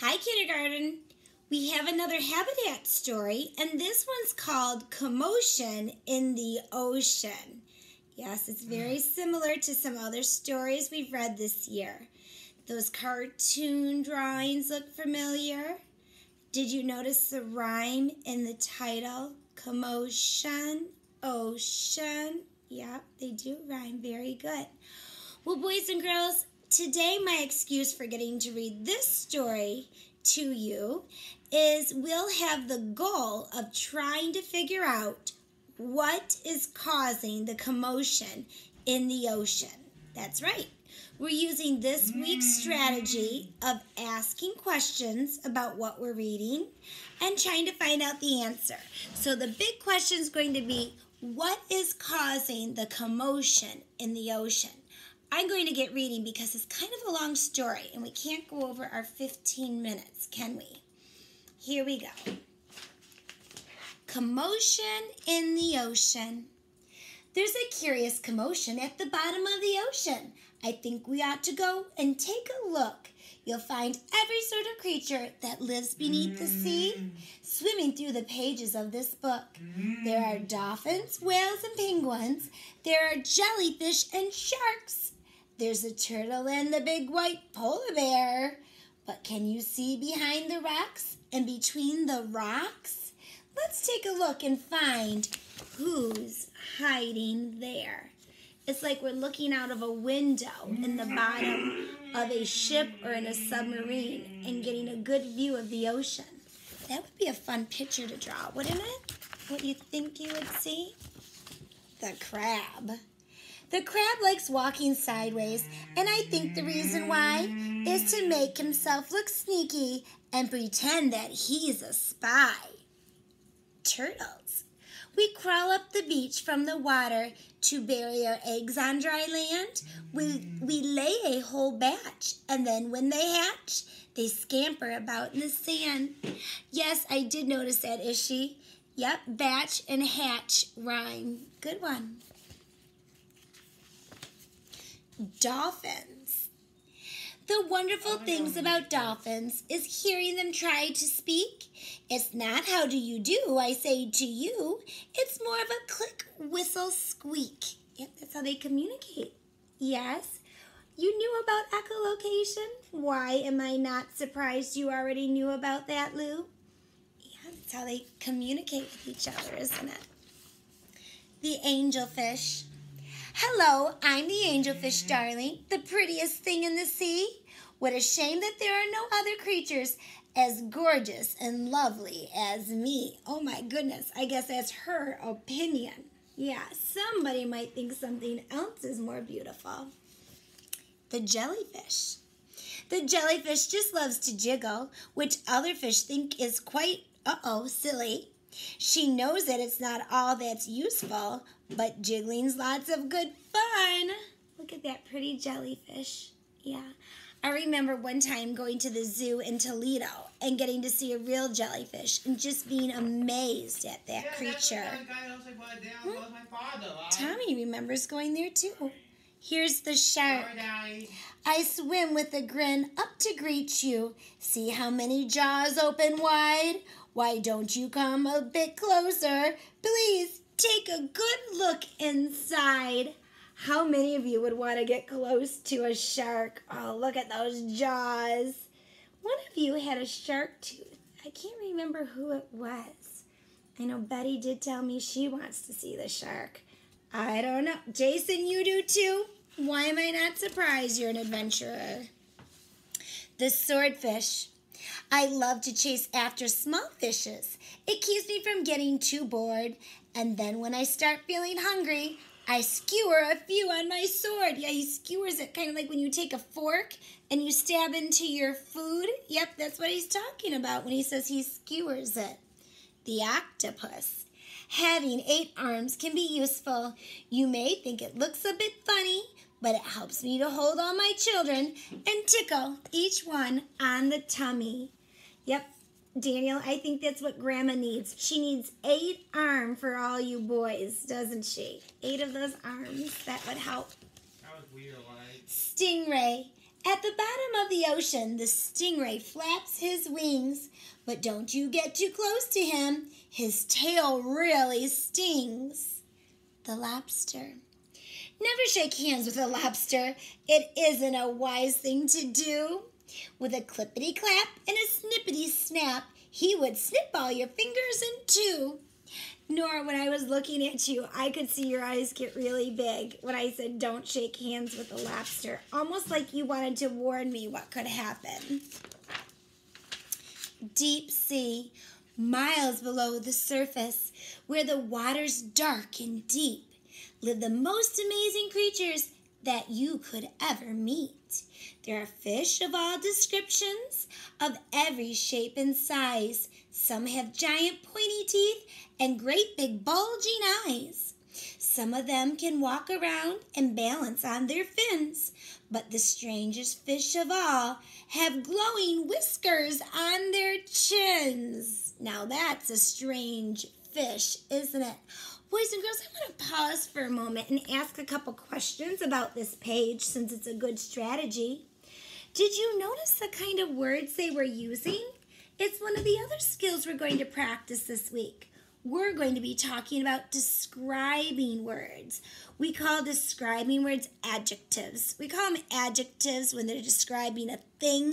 Hi, kindergarten. We have another habitat story, and this one's called Commotion in the Ocean. Yes, it's very mm. similar to some other stories we've read this year. Those cartoon drawings look familiar. Did you notice the rhyme in the title? Commotion, ocean. Yep, they do rhyme very good. Well, boys and girls, today my excuse for getting to read this story to you is we'll have the goal of trying to figure out what is causing the commotion in the ocean. That's right. We're using this week's hmm. strategy of asking questions about what we're reading and trying to find out the answer. So the big question is going to be what is causing the commotion in the ocean? I'm going to get reading because it's kind of a long story and we can't go over our 15 minutes, can we? Here we go. Commotion in the ocean. There's a curious commotion at the bottom of the ocean. I think we ought to go and take a look. You'll find every sort of creature that lives beneath the sea mm. swimming through the pages of this book. Mm. There are dolphins, whales, and penguins. There are jellyfish and sharks. There's a turtle and the big white polar bear. But can you see behind the rocks and between the rocks? Let's take a look and find who's hiding there. It's like we're looking out of a window in the bottom of a ship or in a submarine and getting a good view of the ocean. That would be a fun picture to draw, wouldn't it? What you think you would see? The crab. The crab likes walking sideways, and I think the reason why is to make himself look sneaky and pretend that he's a spy. Turtles. We crawl up the beach from the water to bury our eggs on dry land. We, we lay a whole batch, and then when they hatch, they scamper about in the sand. Yes, I did notice that, Ishi. Yep, batch and hatch rhyme. Good one. Dolphins. The wonderful things about dolphins is hearing them try to speak. It's not how do you do, I say to you. It's more of a click, whistle, squeak. Yep, that's how they communicate. Yes. You knew about echolocation? Why am I not surprised you already knew about that, Lou? Yeah, that's how they communicate with each other, isn't it? The angelfish. Hello, I'm the angelfish, darling, the prettiest thing in the sea. What a shame that there are no other creatures as gorgeous and lovely as me. Oh my goodness, I guess that's her opinion. Yeah, somebody might think something else is more beautiful. The jellyfish. The jellyfish just loves to jiggle, which other fish think is quite, uh oh, silly. She knows that it's not all that's useful, but jiggling's lots of good fun. Look at that pretty jellyfish. Yeah. I remember one time going to the zoo in Toledo and getting to see a real jellyfish and just being amazed at that creature. Hmm? Tommy remembers going there too. Here's the shark. I swim with a grin up to greet you. See how many jaws open wide? Why don't you come a bit closer? Please take a good look inside. How many of you would want to get close to a shark? Oh, look at those jaws. One of you had a shark tooth. I can't remember who it was. I know Betty did tell me she wants to see the shark. I don't know. Jason, you do too? Why am I not surprised you're an adventurer? The swordfish. I love to chase after small fishes. It keeps me from getting too bored. And then when I start feeling hungry, I skewer a few on my sword. Yeah, he skewers it kind of like when you take a fork and you stab into your food. Yep, that's what he's talking about when he says he skewers it. The octopus. Having eight arms can be useful. You may think it looks a bit funny, but it helps me to hold all my children and tickle each one on the tummy. Yep, Daniel, I think that's what Grandma needs. She needs eight arm for all you boys, doesn't she? Eight of those arms, that would help. That was weird, like. Stingray. At the bottom of the ocean, the stingray flaps his wings, but don't you get too close to him. His tail really stings. The lobster. Never shake hands with a lobster. It isn't a wise thing to do. With a clippity clap and a snippity snap, he would snip all your fingers in two. Nora, when I was looking at you, I could see your eyes get really big when I said don't shake hands with a lobster. Almost like you wanted to warn me what could happen. Deep sea, miles below the surface, where the water's dark and deep, live the most amazing creatures that you could ever meet. There are fish of all descriptions, of every shape and size. Some have giant pointy teeth and great big bulging eyes. Some of them can walk around and balance on their fins, but the strangest fish of all have glowing whiskers on their chins. Now that's a strange fish, isn't it? Boys and girls, I want to pause for a moment and ask a couple questions about this page since it's a good strategy. Did you notice the kind of words they were using? It's one of the other skills we're going to practice this week we're going to be talking about describing words. We call describing words adjectives. We call them adjectives when they're describing a thing.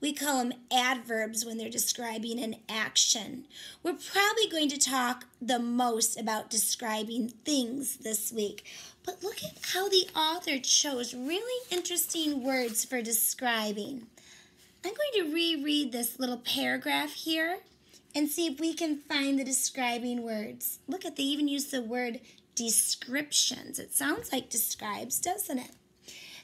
We call them adverbs when they're describing an action. We're probably going to talk the most about describing things this week. But look at how the author chose really interesting words for describing. I'm going to reread this little paragraph here and see if we can find the describing words. Look at, they even use the word descriptions. It sounds like describes, doesn't it?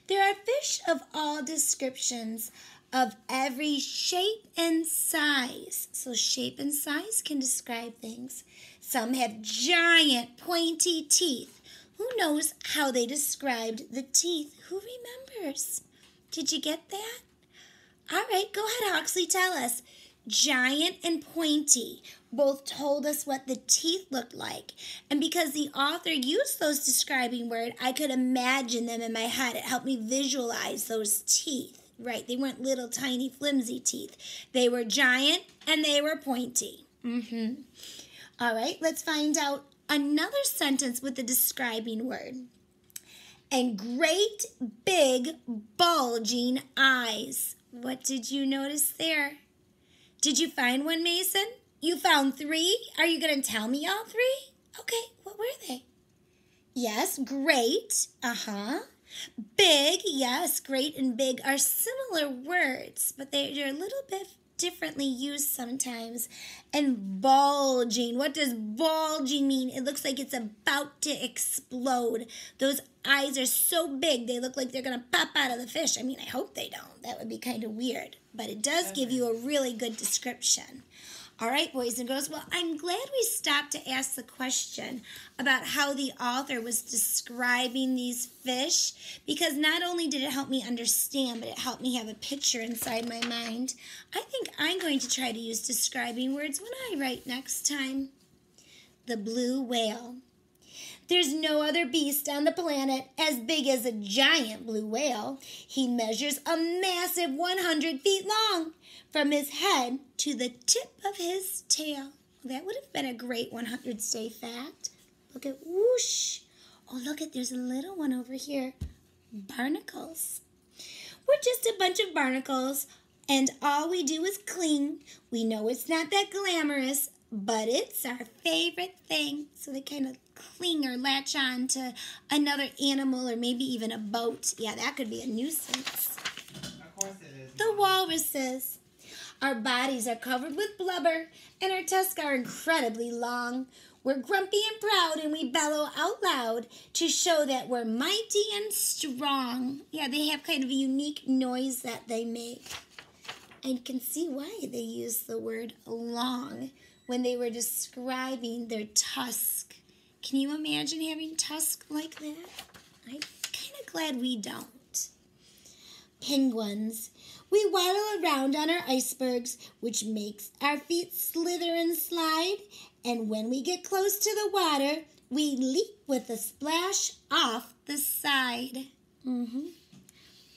There are fish of all descriptions of every shape and size. So, shape and size can describe things. Some have giant pointy teeth. Who knows how they described the teeth? Who remembers? Did you get that? All right, go ahead, Huxley, tell us. Giant and pointy both told us what the teeth looked like. And because the author used those describing words, I could imagine them in my head. It helped me visualize those teeth. Right, they weren't little tiny flimsy teeth. They were giant and they were pointy. Mm-hmm. All right, let's find out another sentence with the describing word. And great big bulging eyes. What did you notice there? Did you find one, Mason? You found three? Are you going to tell me all three? Okay, what were they? Yes, great. Uh huh. Big, yes, great and big are similar words, but they're a little bit differently used sometimes. And bulging, what does bulging mean? It looks like it's about to explode. Those eyes are so big, they look like they're going to pop out of the fish. I mean, I hope they don't. That would be kind of weird but it does give you a really good description. All right, boys and girls. Well, I'm glad we stopped to ask the question about how the author was describing these fish because not only did it help me understand, but it helped me have a picture inside my mind. I think I'm going to try to use describing words when I write next time. The blue whale. There's no other beast on the planet as big as a giant blue whale. He measures a massive 100 feet long from his head to the tip of his tail. That would have been a great 100 stay fact. Look at whoosh. Oh, look at there's a little one over here. Barnacles. We're just a bunch of barnacles, and all we do is cling. We know it's not that glamorous, but it's our favorite thing. So they kind of cling or latch on to another animal or maybe even a boat. Yeah, that could be a nuisance. Of course it is. The walruses. Our bodies are covered with blubber and our tusks are incredibly long. We're grumpy and proud and we bellow out loud to show that we're mighty and strong. Yeah, they have kind of a unique noise that they make. And you can see why they use the word long when they were describing their tusk. Can you imagine having tusks like that? I'm kind of glad we don't. Penguins. We waddle around on our icebergs, which makes our feet slither and slide. And when we get close to the water, we leap with a splash off the side. Mm-hmm.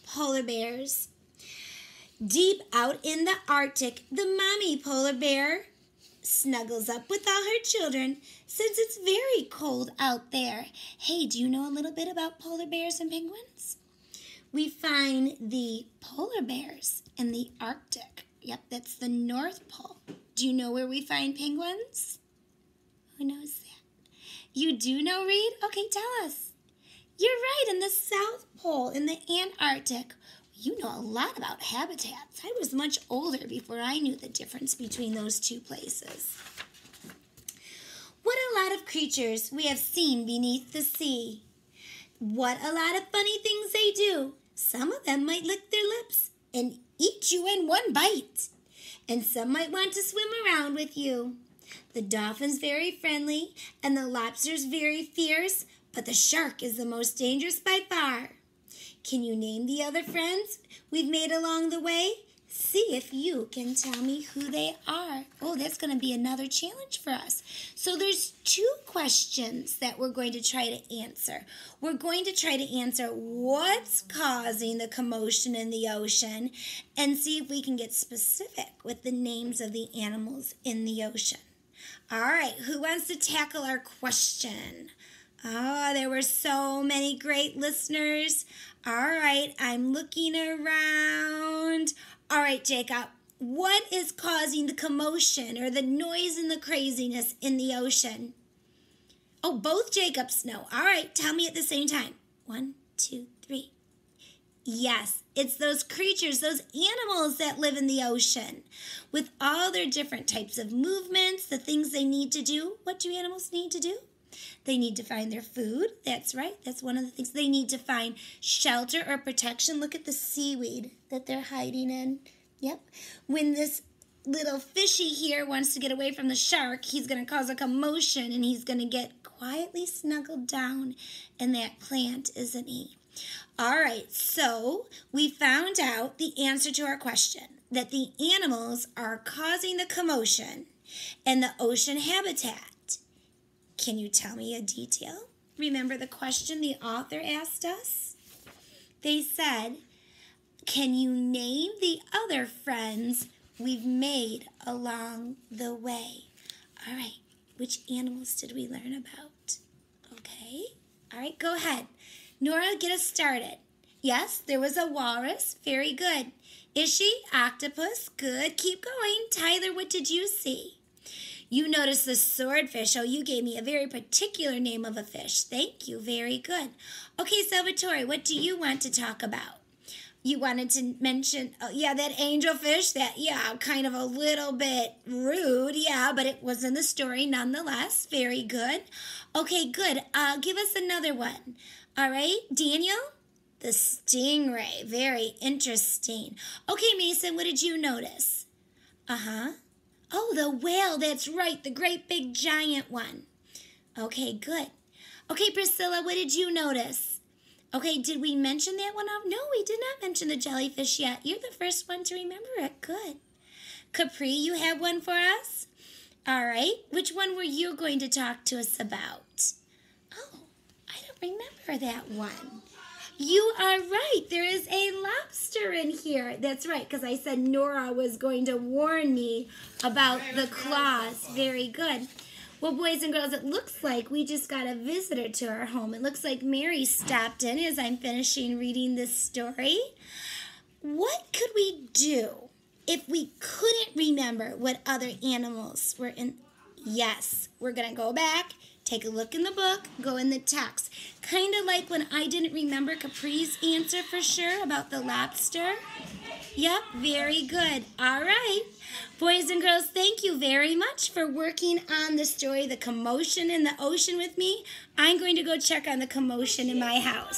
polar bears. Deep out in the Arctic, the mommy polar bear snuggles up with all her children since it's very cold out there. Hey, do you know a little bit about polar bears and penguins? We find the polar bears in the Arctic. Yep, that's the North Pole. Do you know where we find penguins? Who knows that? You do know, Reed? Okay, tell us. You're right, in the South Pole, in the Antarctic. You know a lot about habitats. I was much older before I knew the difference between those two places. What a lot of creatures we have seen beneath the sea. What a lot of funny things they do. Some of them might lick their lips and eat you in one bite. And some might want to swim around with you. The dolphin's very friendly and the lobster's very fierce, but the shark is the most dangerous by far. Can you name the other friends we've made along the way? See if you can tell me who they are. Oh, that's going to be another challenge for us. So there's two questions that we're going to try to answer. We're going to try to answer what's causing the commotion in the ocean and see if we can get specific with the names of the animals in the ocean. All right, who wants to tackle our question? Oh, there were so many great listeners. All right, I'm looking around. All right, Jacob, what is causing the commotion or the noise and the craziness in the ocean? Oh, both Jacobs know. All right, tell me at the same time. One, two, three. Yes, it's those creatures, those animals that live in the ocean with all their different types of movements, the things they need to do. What do animals need to do? They need to find their food. That's right. That's one of the things. They need to find shelter or protection. Look at the seaweed that they're hiding in. Yep. When this little fishy here wants to get away from the shark, he's going to cause a commotion and he's going to get quietly snuggled down in that plant, isn't he? All right, so we found out the answer to our question that the animals are causing the commotion in the ocean habitat. Can you tell me a detail? Remember the question the author asked us? They said, Can you name the other friends we've made along the way? All right, which animals did we learn about? Okay, all right, go ahead. Nora, get us started. Yes, there was a walrus. Very good. Is she? Octopus. Good. Keep going. Tyler, what did you see? You noticed the swordfish. Oh, you gave me a very particular name of a fish. Thank you. Very good. Okay, Salvatore, what do you want to talk about? You wanted to mention, oh, yeah, that angelfish, that, yeah, kind of a little bit rude, yeah, but it was in the story nonetheless. Very good. Okay, good. Uh, give us another one. All right, Daniel? The stingray. Very interesting. Okay, Mason, what did you notice? Uh huh. Oh, the whale. That's right. The great big giant one. Okay, good. Okay, Priscilla, what did you notice? Okay, did we mention that one? Off? No, we did not mention the jellyfish yet. You're the first one to remember it. Good. Capri, you have one for us? All right. Which one were you going to talk to us about? Oh, I don't remember that one. You are right. There is a lobster in here. That's right, because I said Nora was going to warn me about the claws. Very good. Well, boys and girls, it looks like we just got a visitor to our home. It looks like Mary stopped in as I'm finishing reading this story. What could we do if we couldn't remember what other animals were in? Yes, we're going to go back Take a look in the book, go in the text. Kind of like when I didn't remember Capri's answer for sure about the lobster. Yep, very good. All right. Boys and girls, thank you very much for working on the story, The Commotion in the Ocean with me. I'm going to go check on the commotion in my house.